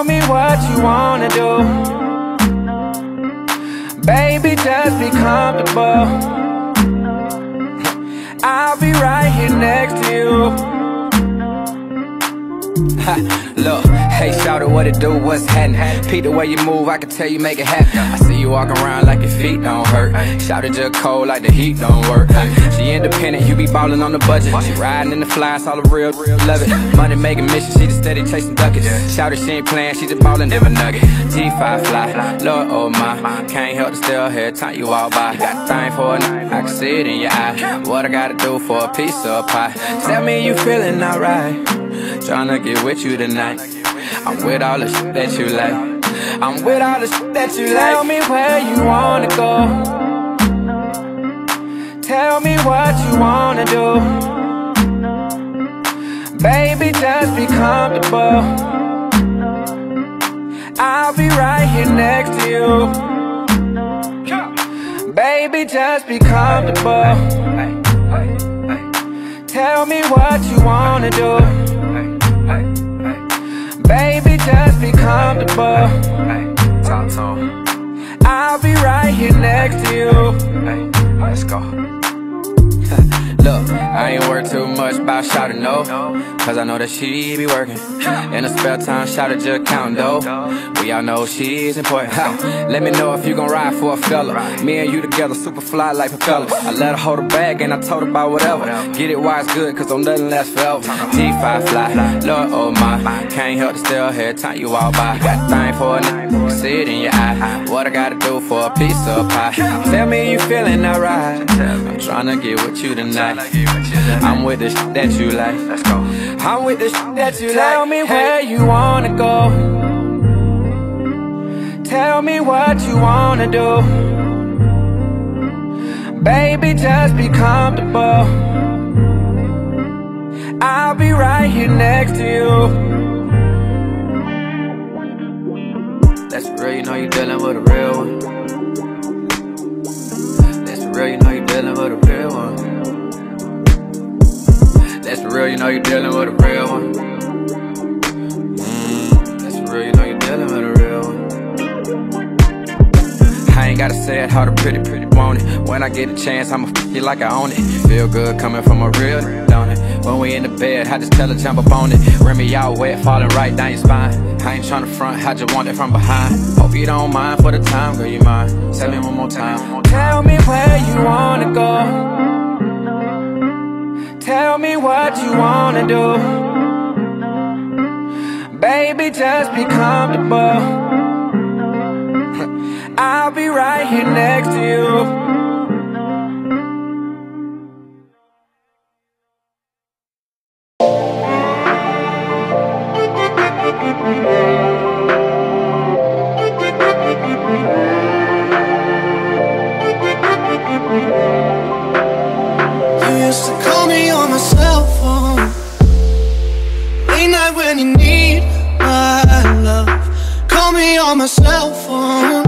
Tell me what you wanna do. Baby, just be comfortable. I'll be right here next to you. Look, hey, shout out what it do, what's happening? Peep the way you move, I can tell you make it happen. I see you walking around like your feet don't hurt. Shout it just cold like the heat don't work. She independent, you be ballin' on the budget. She riding in the flies, all the real, real love it. Money making mission, she just steady chasing duckets. Shout it, she ain't playing, she just ballin' never nugget. G5 fly, Lord, oh my. Can't help to still hear time you walk by. Got time for a night, I can see it in your eye. What I gotta do for a piece of pie? Tell me you feeling alright. Tryna get with you tonight. I'm with all the shit that you like. I'm with all the shit that you like. Tell me where you wanna go. Tell me what you wanna do. Baby, just be comfortable. I'll be right here next to you. Baby, just be comfortable. Tell me what you wanna do. Comfortable. Talk to him. I'll be right here next to you. Let's go. Look, I ain't worried too much about shouting no. Cause I know that she be working. In her spare time, shout just counting though. We all know she's important. Ha. Let me know if you gon' ride for a fella. Me and you together, super fly like propellers I let her hold her bag and I told her about whatever. Get it why it's good, cause don't nothing last forever. G5 fly, Lord oh my. Can't help to still hear time you walk by. Got the thing for a night, see it in your eye What I gotta do for a piece of pie Tell me you feeling alright I'm tryna get with you tonight I'm with the shit that you like Let's go I'm with the shit that you Tell me where you wanna go. Tell me what you wanna do. Baby, just be comfortable. I'll be right here next to you. That's real, you know you dealing with a real one. That's real, you know you dealing with a real one. That's real, you know you dealing with a real one. Mm, That's real, you know you dealing with a real one. I ain't gotta say it how the pretty, pretty want it. When I get a chance, I'ma f you like I own it. Feel good coming from a real, we in the bed, I just tell her jump up on it Rim me out wet, falling right down your spine I ain't tryna front, I just want it from behind Hope you don't mind for the time, girl, you mind Tell me one more time Tell me where you wanna go. Tell me what you wanna do. Baby, just be comfortable. I'll be right here next to you. You when you need my love. Call me on my cell phone.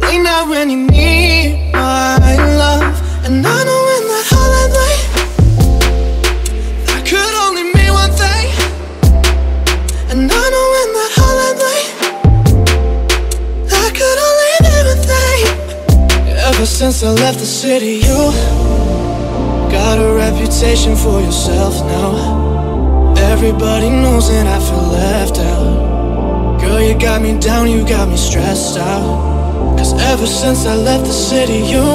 Late night when you need my love. And I know in that holiday That could only mean one thing. And I know in that holiday That could only mean one thing. Ever since I left the city, you Got a reputation for yourself now Everybody knows and I feel left out. Girl, you got me down, you got me stressed out. Cause ever since I left the city, you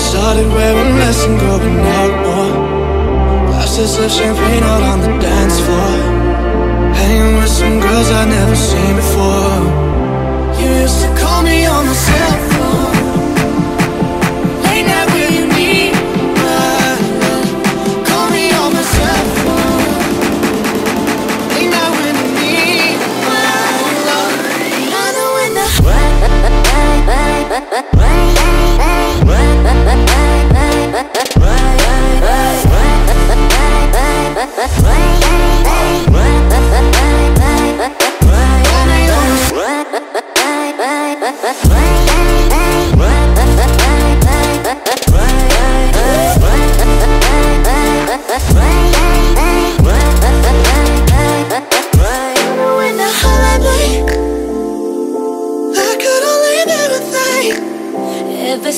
Started wearing less and going out more. Glasses of champagne out on the dance floor. Hanging with some girls I've never seen before. You used to call me on my cell phone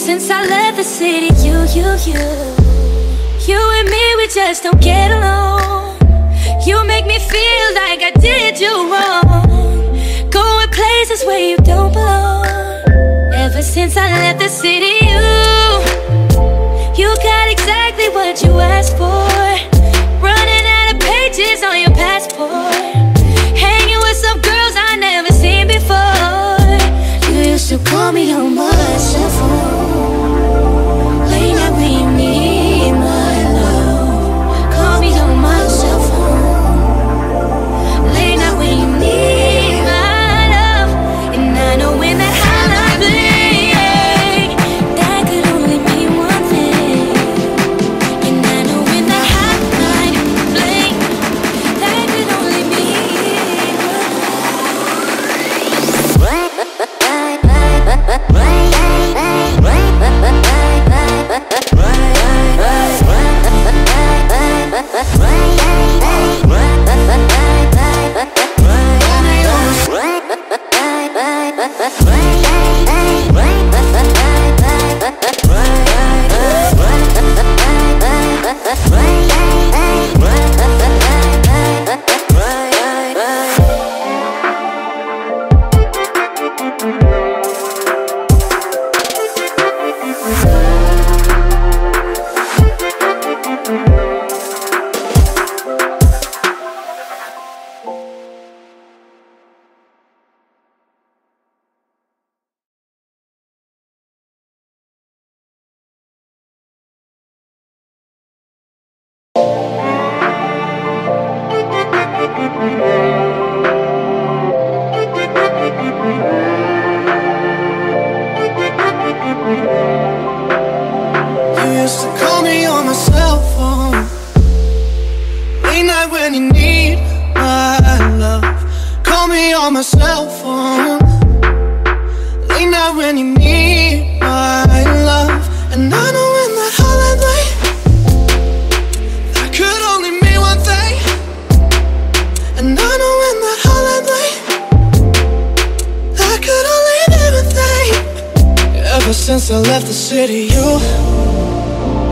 you. You you, you and me, we just don't get along. You make me feel like I did you wrong. Going places where you don't belong. Ever since I left the city, you, you got exactly what you asked for. Running city, you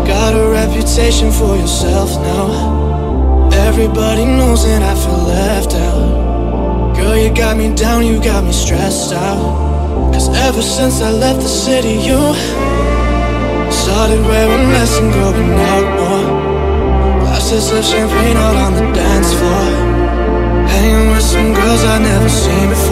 Got a reputation for yourself now. Everybody knows and I feel left out. Girl, you got me down, you got me stressed out. Cause ever since I left the city, you started wearing less and going out more. Glasses of champagne out on the dance floor. Hanging with some girls I've never seen before.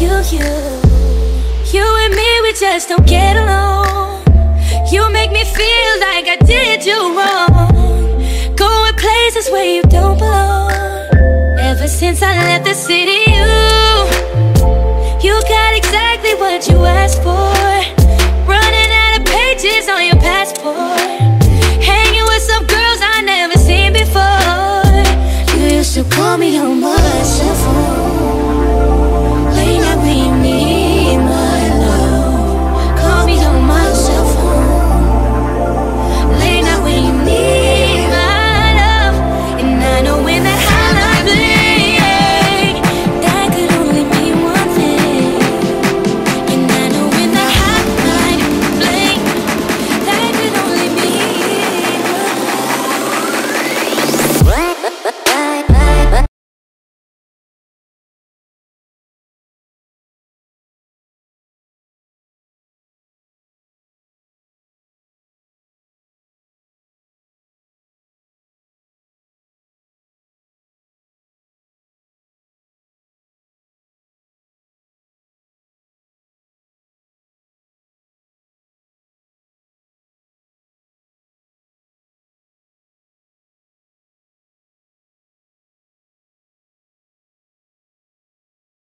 You, you. You and me, we just don't get along. You make me feel like I did you wrong. Going places where you don't belong. Ever since I left the city, you You got exactly what you asked for